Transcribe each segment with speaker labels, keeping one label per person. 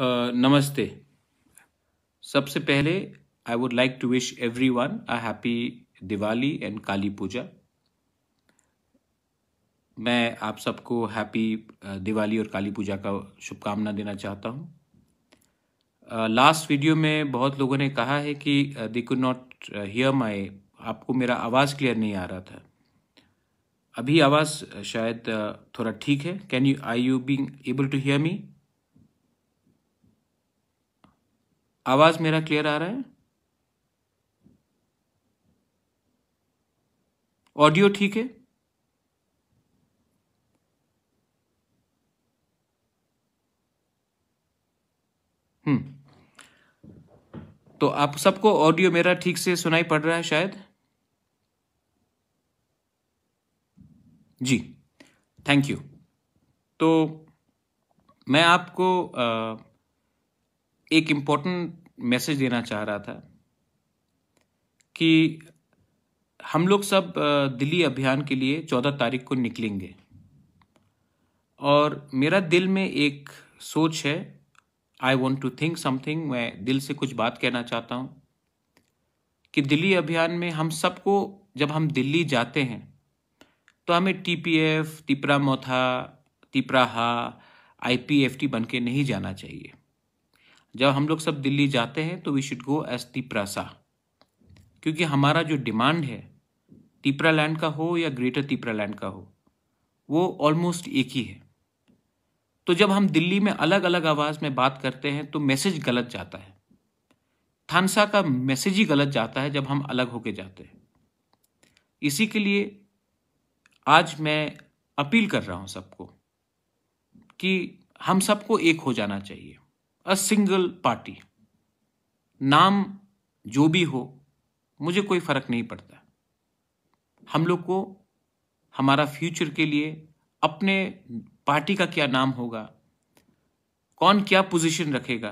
Speaker 1: नमस्ते। सबसे पहले I would like to wish everyone a happy Diwali and Kali Puja मैं आप सबको हैप्पी दिवाली और काली पूजा का शुभकामना देना चाहता हूँ। लास्ट वीडियो में बहुत लोगों ने कहा है कि they could not hear my आपको मेरा आवाज़ क्लियर नहीं आ रहा था। अभी आवाज़ शायद थोड़ा ठीक है। Can you I you being able to hear me आवाज़ मेरा क्लियर आ रहा है? ऑडियो ठीक है? हम्म। तो आप सबको ऑडियो मेरा ठीक से सुनाई पड़ रहा है शायद? जी थैंक यू तो मैं आपको एक इम्पोर्टेंट मैसेज देना चाह रहा था कि हम लोग सब दिल्ली अभियान के लिए चौदह तारीख को निकलेंगे। और मेरा दिल में एक सोच है I want to think something मैं दिल से कुछ बात कहना चाहता हूँ कि दिल्ली अभियान में हम सबको, जब हम दिल्ली जाते हैं तो हमें T P F Tipra Motha Tipraha I P F T बन के नहीं जाना चाहिए। जब हम लोग सब दिल्ली जाते हैं तो we should go as Tiprasa क्योंकि हमारा जो डिमांड है तिपरा लैंड का हो या ग्रेटर तिपरा लैंड का हो, वो ऑलमोस्ट एक ही है. तो जब हम दिल्ली में अलग अलग आवाज़ में बात करते हैं तो मैसेज गलत जाता है. थानसा का मैसेज ही गलत जाता है जब हम अलग होके जाते हैं. इसी के लिए आज मैं अपील कर रहा हूँ सबको कि हम सबको एक हो जाना चाहिए. अ सिंगल पार्टी नाम जो भी हो, मुझे कोई फ़र्क नहीं पड़ता। हम लोग को हमारा फ्यूचर के लिए अपने पार्टी का क्या नाम होगा, कौन क्या पोजीशन रखेगा,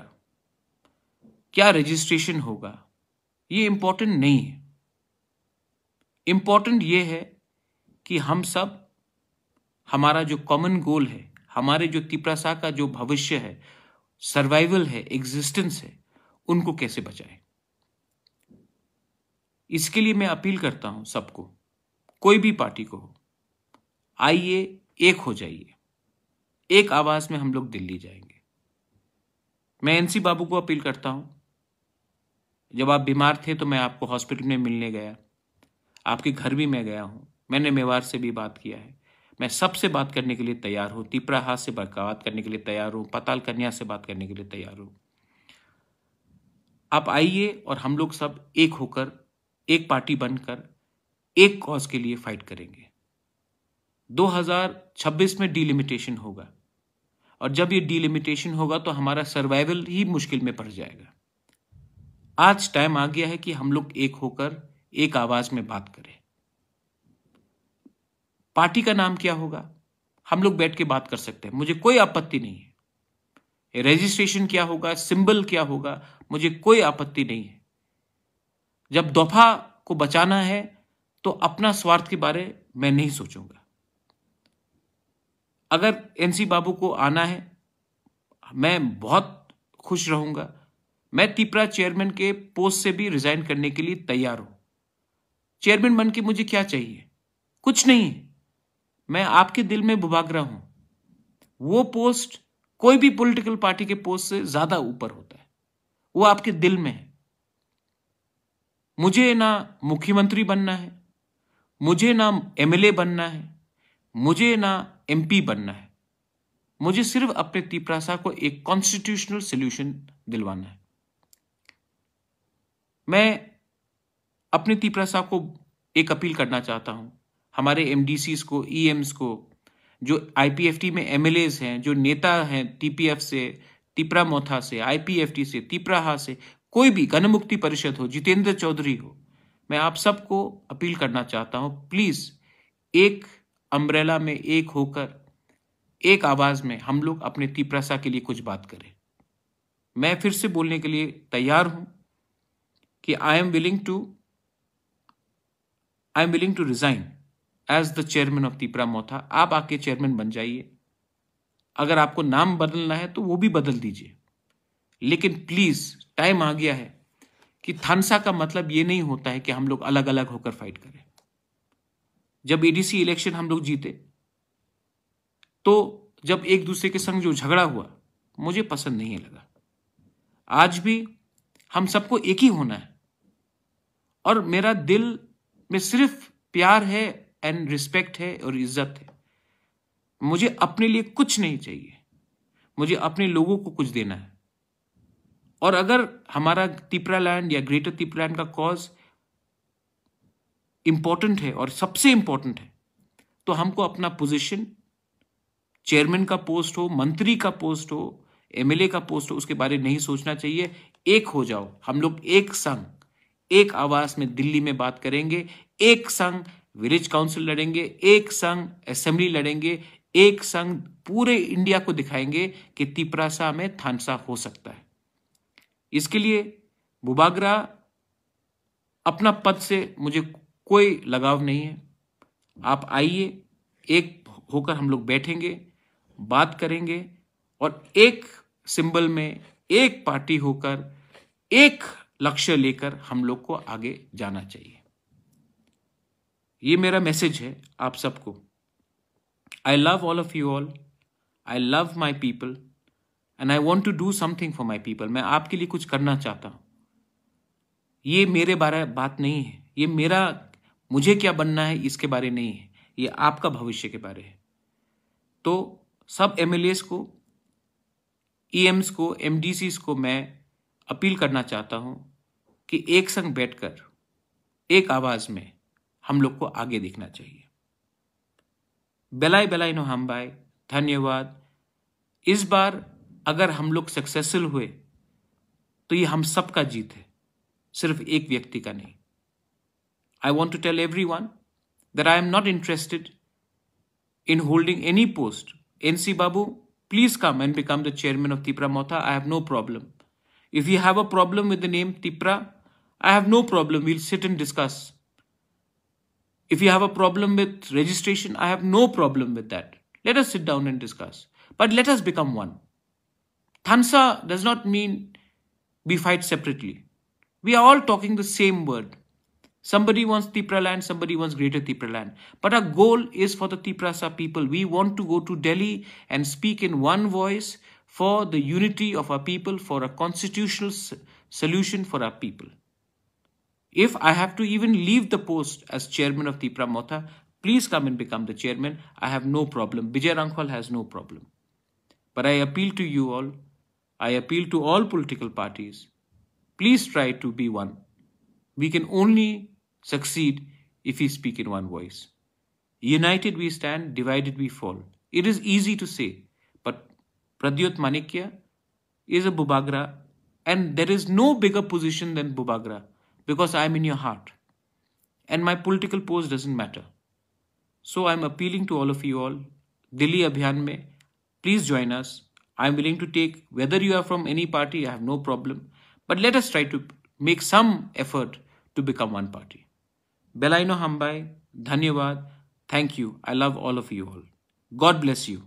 Speaker 1: क्या रजिस्ट्रेशन होगा, ये इंपॉर्टेंट नहीं है। इंपॉर्टेंट ये है कि हम सब, हमारा जो कॉमन गोल है, हमारे जो तिपरासा का जो भविष्य है सर्वाइवल है एग्जिस्टेंस है, उनको कैसे बचाएँ? इसके लिए मैं अपील करता हूँ सबको, कोई भी पार्टी को हो, आइए, एक हो जाइए। एक आवाज़ में हम लोग दिल्ली जाएँगे। मैं एनसी बाबू को अपील करता हूँ, जब आप बीमार थे तो मैं आपको हॉस्पिटल में मिलने गया, आपके घर भी मैं गया हूँ, मैंने मेवार से भी बात किया है। मैं सबसे बात करने के लिए तैयार हूँ तिपराहा से बात करने के लिए तैयार हूँ, पताल कन्या से बात करने के लिए तैयार हूँ। आप आइए और हम लोग सब एक होकर, एक पार्टी बनकर, एक कॉज के लिए फाइट करेंगे। 2026 में डीलिमिटेशन होगा और जब ये डिलिमिटेशन होगा तो हमारा सर्वाइवल ही मुश्किल में पड़ जाएगा। आज टाइम आ गया है कि हम लोग एक होकर, एक आवाज़ में बात करें। पार्टी का नाम क्या होगा? हम लोग बैठ के बात कर सकते हैं। मुझे कोई आपत्ति नहीं है। रजिस्ट्रेशन क्या होगा? सिंबल क्या होगा? मुझे कोई आपत्ति नहीं है। जब दोफा को बचाना है तो अपना स्वार्थ के बारे में नहीं सोचूँगा। अगर एनसी बाबू को आना है, मैं बहुत खुश रहूँगा। मैं तिपरा चेयरमैन के पोस्ट से भी रिजाइन करने के लिए तैयार हूँ। चेयरमैन बन के मुझे क्या चाहिए? कुछ नहीं है। मैं आपके दिल में बुभाग रहा हूँ। वो पोस्ट कोई भी पॉलिटिकल पार्टी के पोस्ट से ज़्यादा ऊपर होता है। वो आपके दिल में है। मुझे ना मुख्यमंत्री बनना है। मुझे ना एमएलए बनना है। मुझे ना एमपी बनना है। मुझे सिर्फ़ अपने तिपरासा को एक कॉन्स्टिट्यूशनल सोल्यूशन दिलवाना है। मैं अपने तिपरासा को एक अपील करना चाहता हूँ। हमारे एम को ई e को, जो आईपीएफटी में एमएलए हैं, जो नेता हैं टीपीएफ से तिपरा मोथा से आईपीएफटी से तिपराहा से, कोई भी गणमुक्ति परिषद हो, जितेंद्र चौधरी हो, मैं आप सबको अपील करना चाहता हूँ प्लीज़ एक अम्ब्रेला में एक होकर, एक आवाज़ में हम लोग अपने तिपरासा के लिए कुछ बात करें। मैं फिर से बोलने के लिए तैयार हूँ कि I am willing to I am willing to resign as the chairman of Tipra Motha आप आके चेयरमैन बन जाइए। अगर आपको नाम बदलना है तो वो भी बदल दीजिए। लेकिन प्लीज़ टाइम आ गया है कि थानसा का मतलब ये नहीं होता है कि हम लोग अलग अलग होकर फाइट करें। जब एडीसी इलेक्शन हम लोग जीते तो जब एक दूसरे के संग जो झगड़ा हुआ, मुझे पसंद नहीं लगा। आज भी हम सबको एक ही होना है। और मेरा दिल में सिर्फ़ प्यार है एंड रिस्पेक्ट है और इज़्ज़त है। मुझे अपने लिए कुछ नहीं चाहिए। मुझे अपने लोगों को कुछ देना है। और अगर हमारा तिपरा लैंड या ग्रेटर तिपरा लैंड का कॉज इंपॉर्टेंट है और सबसे इंपॉर्टेंट है तो हमको अपना पोजीशन चेयरमैन का पोस्ट हो, मंत्री का पोस्ट हो एमएलए का पोस्ट हो, उसके बारे में नहीं सोचना चाहिए। एक हो जाओ। हम लोग एक संग एक आवाज़ में दिल्ली में बात करेंगे, एक संग विलेज काउंसिल लड़ेंगे, एक संग असेंबली लड़ेंगे, एक संग पूरे इंडिया को दिखाएँगे कि तिपरासा में थानसा हो सकता है। इसके लिए बुबागरा अपना पद से मुझे कोई लगाव नहीं है। आप आइए, एक होकर हम लोग बैठेंगे, बात करेंगे और एक सिंबल में एक पार्टी होकर एक लक्ष्य लेकर हम लोग को आगे जाना चाहिए। ये मेरा मैसेज है आप सबको। I love all of you all I love my people and I want to do something for my people मैं आपके लिए कुछ करना चाहता हूँ। ये मेरे बारे बात नहीं है। ये मेरा, मुझे क्या बनना है इसके बारे नहीं है। ये आपका भविष्य के बारे है। तो सब एमएलएस को ई e को एम को मैं अपील करना चाहता हूँ कि एक संग बैठकर, एक आवाज़ में हम लोग को आगे दिखना चाहिए। बेलाई बेलाई नो हम बाय धन्यवाद। इस बार अगर हम लोग सक्सेसफुल हुए तो ये हम सबका जीत है, सिर्फ़ एक व्यक्ति का नहीं। I want to tell everyone that I am not interested in holding any post NC Babu please come and become the chairman of Tipra Motha I have no problem if you have a problem with the name Tipra I have no problem we'll sit and discuss If you have a problem with registration, I have no problem with that. Let us sit down and discuss. But let us become one. Thansa does not mean we fight separately. We are all talking the same word. Somebody wants Tipra land, somebody wants greater Tipra land. But our goal is for the Tiprasa people. We want to go to Delhi and speak in one voice for the unity of our people, for a constitutional solution for our people. If I have to even leave the post as chairman of Tipra Motha, please come and become the chairman. I have no problem. Vijay Rankhwal has no problem. But I appeal to you all, I appeal to all political parties, please try to be one. We can only succeed if we speak in one voice. United we stand, divided we fall. It is easy to say, but Pradyut Manikya is a Bubagra and there is no bigger position than Bubagra because I'm in your heart. And my political post doesn't matter. So I'm appealing to all of you all. Delhi Abhiyan mein, please join us. I'm willing to take, whether you are from any party, I have no problem. But let us try to make some effort to become one party. Belaino Hambai, Dhanyavad, thank you. I love all of you all. God bless you.